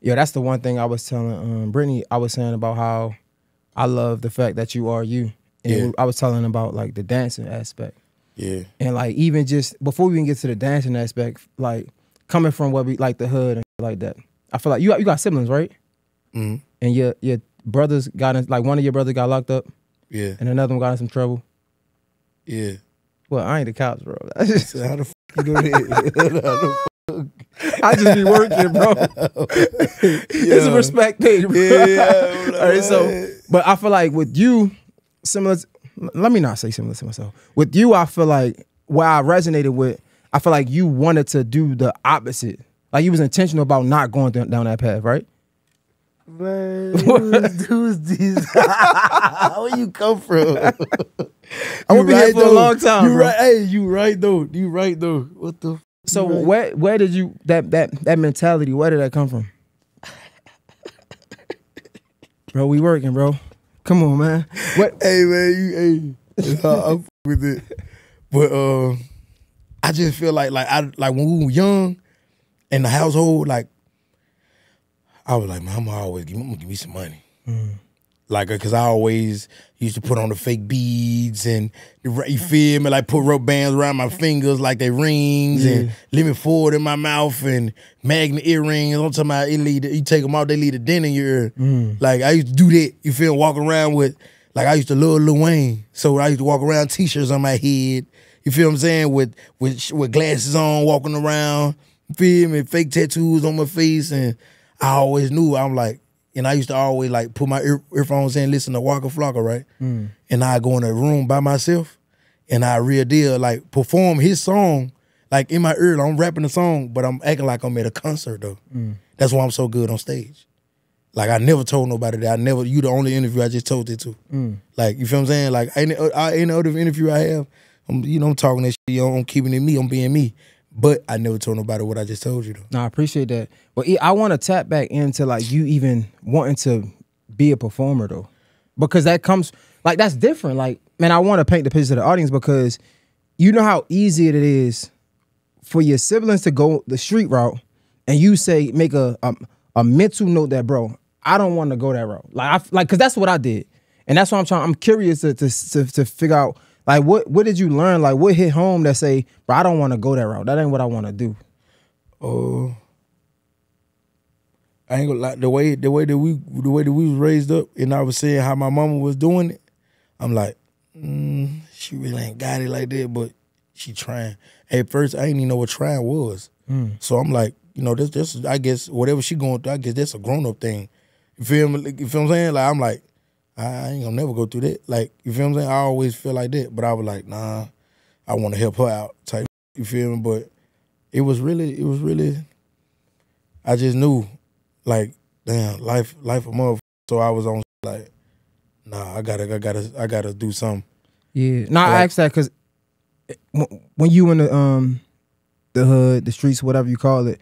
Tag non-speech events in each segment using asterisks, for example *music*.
Yeah, that's the one thing I was telling um, Brittany. I was saying about how I love the fact that you are you, and Yeah. I was telling about like the dancing aspect, Yeah. and like even just before we even get to the dancing aspect, like coming from what we like the hood and like that. I feel like you got, you got siblings, right? hmm And your your brothers got in like one of your brothers got locked up, Yeah. and another one got in some trouble. Yeah. Well, I ain't the couch, bro. *laughs* I just, So how the f- you know *laughs* that? I just be working, bro. *laughs* It's a respect thing, bro. Yeah, yeah. *laughs* All right, so, but I feel like with you, similar. To, let me not say similar to myself. With you, I feel like where I resonated with, I feel like you wanted to do the opposite. Like you was intentional about not going th- down that path, right? Man, *laughs* who's, who's these? Where you come from? I'm gonna be here for a long time, You bro. right? Hey, you right though. You right though. What the? So right. where where did you that that that mentality? Where did that come from? *laughs* bro, we working, bro. Come on, man. What? Hey man, you hey. I'm *laughs* with it, but uh, I just feel like like I like when we were young in the household, like I was like, man, I'm always give, I'm gonna give me some money. Like, uh, cause I always used to put on the fake beads and you feel me, like put rope bands around my fingers like they rings and lemon forward in my mouth and magnet earrings. I'm talking about it lead, you take them out, they leave a dent in your ear. Mm. Like I used to do that. You feel walk around with like I used to love Lil Wayne, so I used to walk around t-shirts on my head. You feel what I'm saying? With with with glasses on, walking around. Feel me? Fake tattoos on my face, and I always knew I'm like, and I used to always like put my ear- earphones in, listen to Waka Flocka, right? Mm. And I go in a room by myself, and I real deal like perform his song, like in my ear. I'm rapping the song, but I'm acting like I'm at a concert though. Mm. That's why I'm so good on stage. Like I never told nobody that. I never. You the only interview I just told it to. Mm. Like you feel what I'm saying? Like any uh, any other interview I have, I'm you know I'm talking that shit. You know, I'm keeping it me. I'm being me. But I never told nobody what I just told you though. No, I appreciate that. But I want to tap back into like you even wanting to be a performer though, because that comes like that's different. Like, man, I want to paint the picture to the audience because you know how easy it is for your siblings to go the street route, and you say make a a, a mental note that, bro, I don't want to go that route. Like, I like because that's what I did, and that's why I'm trying. I'm curious to to to, to figure out. Like what what did you learn? Like what hit home that say, bro, I don't want to go that route. That ain't what I want to do. Oh, I ain't gonna lie. The way the way that we the way that we was raised up, and I was saying how my mama was doing it. I'm like, mm, she really ain't got it like that, but she trying. At first, I didn't even know what trying was. So I'm like, you know, this this I guess whatever she going through, I guess that's a grown up thing. You feel me? You feel what I'm saying? Like I'm like, I I ain't gonna never go through that. Like you feel what I'm saying? I always feel like that, but I was like, nah, I want to help her out. Type. You feel me? But it was really, it was really. I just knew, like, damn, life, life a motherfucker. So I was on like, nah, I gotta, I gotta, I gotta do something. Yeah. No, I Like- asked that because when you in the um the hood, the streets, whatever you call it,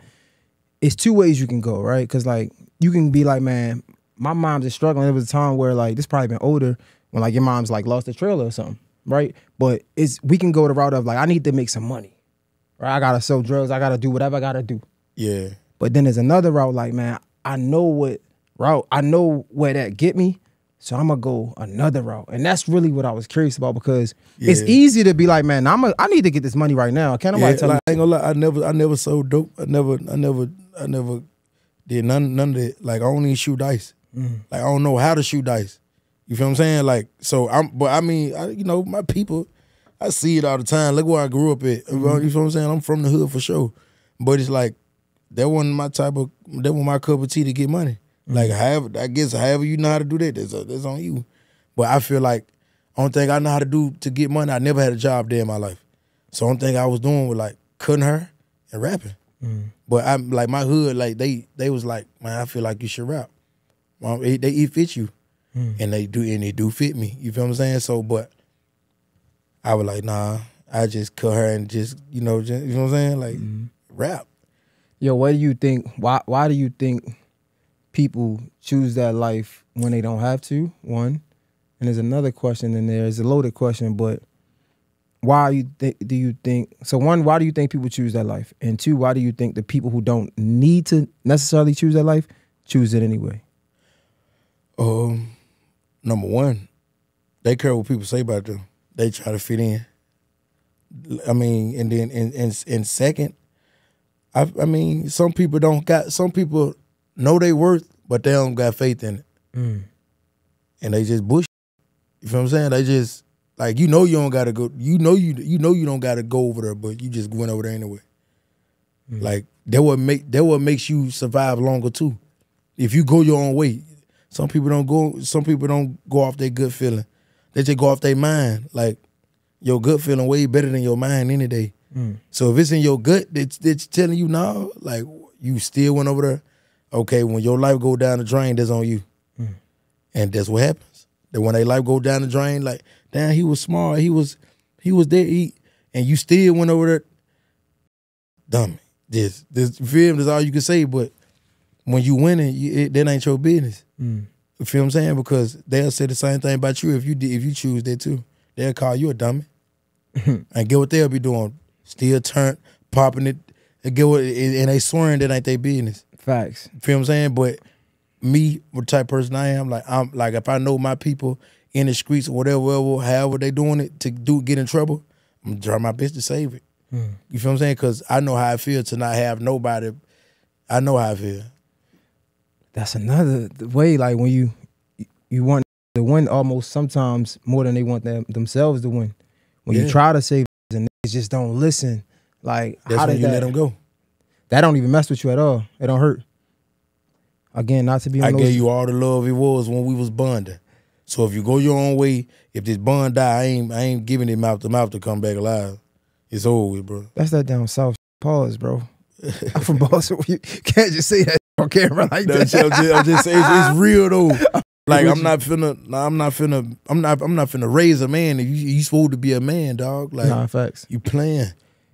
it's two ways you can go, right? Because like you can be like, man, my mom's just struggling. There was a time where like this probably been older when like your mom's like lost a trailer or something, right? But it's we can go the route of like I need to make some money, right? I gotta sell drugs. I gotta do whatever I gotta do. Yeah, But then there's another route like, man, I know what route, I know where that get me. So I'm gonna go another route. And that's really what I was curious about because it's easy to be like, man, I'm a, I need to get this money right now. Can't nobody yeah. tell Like, me I ain't gonna lie, I never, I never sold dope. I never, I never, I never did none, none of it. Like I even shoot dice. Mm. Like I don't know how to shoot dice. You feel what I'm saying? Like so, I'm. But I mean, I, you know, my people, I see it all the time. Look where I grew up at. You mm-hmm. feel what I'm saying? I'm from the hood for sure. But it's like that wasn't my type of. That was my cup of tea to get money. Mm-hmm. Like however, I guess however you know how to do that, that's uh, that's on you. But I feel like only thing I know how to do to get money, I never had a job day in my life. So only thing I was doing was like cutting her and rapping. Mm. But I'm like my hood, like they they was like, man, I feel like you should rap. Well, they, they it fit you, hmm. and they do and they do fit me. You feel what I'm saying? So, but I was like, nah, I just cut her and just you know, just, you know what I'm saying, like mm-hmm. rap. Yo, what do you think? Why why do you think people choose that life when they don't have to? One. And there's another question in there. It's a loaded question, but why you do you think so one, why do you think people choose that life? And two, why do you think the people who don't need to necessarily choose that life choose it anyway? Um, number one, they care what people say about them. They try to fit in. I mean, and then in in, in second, I I mean, some people don't got some people know they worth, but they don't got faith in it, Mm. and they just bush. You feel what I'm saying? They just like you know you don't gotta go. You know you you know you don't gotta go over there, but you just went over there anyway. Like that what make that what makes you survive longer too. If you go your own way, some people don't go. Some people don't go off their good feeling. They just go off their mind. Like your gut feeling way better than your mind any day. Hmm. So if it's in your gut, it's, it's telling you now, like you still went over there. Okay, when your life go down the drain, that's on you, hmm. and that's what happens. That when their life go down the drain, like damn, he was smart, he was, he was there, he, and you still went over there. Dummy, this, this, film is all you can say. But when you winning, you, it, that ain't your business. Mm. You feel what I'm saying? Because they'll say the same thing about you if you if you choose that too. They'll call you a dummy. *laughs* and get what they'll be doing. Still turn, popping it, and get what and they swearing that ain't their business. Facts. You feel what I'm saying? But me, what type of person I am, like I'm like if I know my people in the streets or whatever, whatever however they doing it to do get in trouble, I'm gonna try my best to save it. You feel what I'm saying? Because I know how I feel to not have nobody. I know how I feel. That's another way. Like when you you want to win almost sometimes more than they want them themselves to win. When you try to save and they just don't listen, like That's how did you that? let them go. That don't even mess with you at all. It don't hurt. Again, not to be I gave you all the love it was when we was bonding. So if you go your own way, if this bond die, I ain't I ain't giving it mouth to mouth to come back alive. It's over with, bro. That's that down south. Pause, bro. *laughs* I'm from Boston. *laughs* You can't just say that on camera like that. I'm just, I'm just- I'm just saying, it's, it's real though. *laughs* Like I'm not finna, I'm not finna, I'm not, I'm not finna raise a man. If you, you supposed to be a man, dog. Like nah, facts. you playing.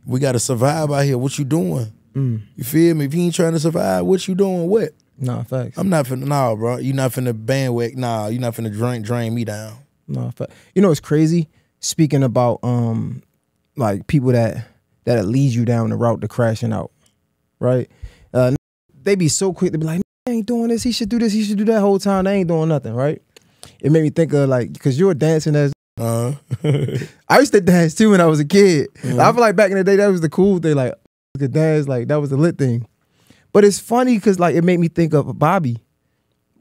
We gotta survive out here. What you doing? Mm, You feel me? If you ain't trying to survive, what you doing? What? nah, facts. I'm not finna, nah, bro. You not finna bandwagon. Nah, you not finna drain, drain me down. Nah, fa- you know it's crazy. Speaking about um, like people that that lead you down the route to crashing out, right? They be so quick to be like, "He ain't doing this. He should do this. He should do that." Whole time they ain't doing nothing, right? It made me think of like because you were dancing as Uh, *laughs* I used to dance too when I was a kid. I feel like back in the day that was the cool thing. Like I could dance, like that was the lit thing. But it's funny because like it made me think of Bobby.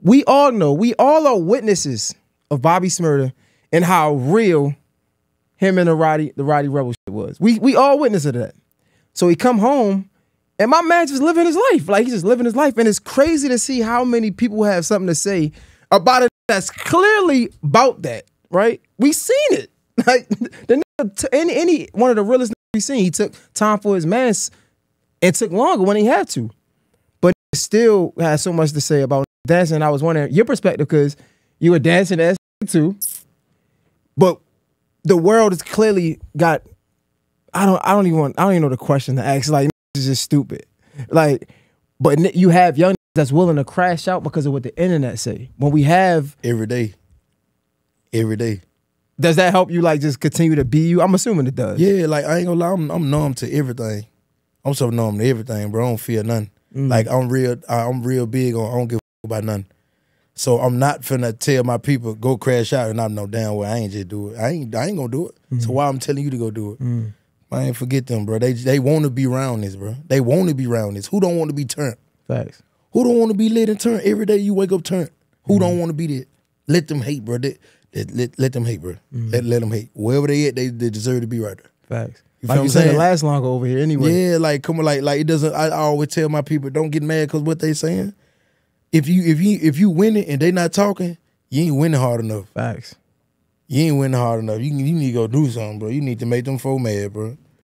We all know, we all are witnesses of Bobby Shmurda and how real him and the Rowdy, the Rowdy Rebel shit was. We we all witness of that. So he come home and my man just living his life. Like he's just living his life. And it's crazy to see how many people have something to say about it that's clearly about that, right? We seen it. *laughs* Like the any any one of the realest we seen, he took time for his man s- and took longer when he had to. But he still has so much to say about dancing. And I was wondering your perspective because you were dancing as too. But the world has clearly got I don't I don't even want I don't even know the question to ask. Like is just stupid. Like, but you have young that's willing to crash out because of what the internet say. When we have, every day, every day. does that help you like just continue to be you? I'm assuming it does. Yeah, like I ain't gonna lie, I'm, I'm numb to everything. I'm so numb to everything, bro. I don't feel nothing. Mm. Like I'm real, I'm real big on. I don't give a about nothing. So I'm not finna tell my people go crash out, and I'm no damn well I ain't just do it. I ain't, I ain't gonna do it. Mm. So why I'm telling you to go do it? I ain't forget them, bro. They they want to be around this, bro. They want to be around this. Who don't want to be turned? Facts. Who don't want to be lit and turned every day? You wake up turned. Who don't mm-hmm. want to be that? Let them hate, bro. They, they- let, let them hate, bro. Let, let them mm-hmm. hate. Wherever they at, they, they deserve to be right there. Facts. You like feel you what I'm it lasts longer over here anyway. Yeah, like come on, like like it doesn't. I, I always tell my people, don't get mad because what they saying. If you if you if you winning and they not talking, you ain't winning hard enough. Facts. You ain't winning hard enough. You you need to go do something, bro. You need to make them folk mad, bro.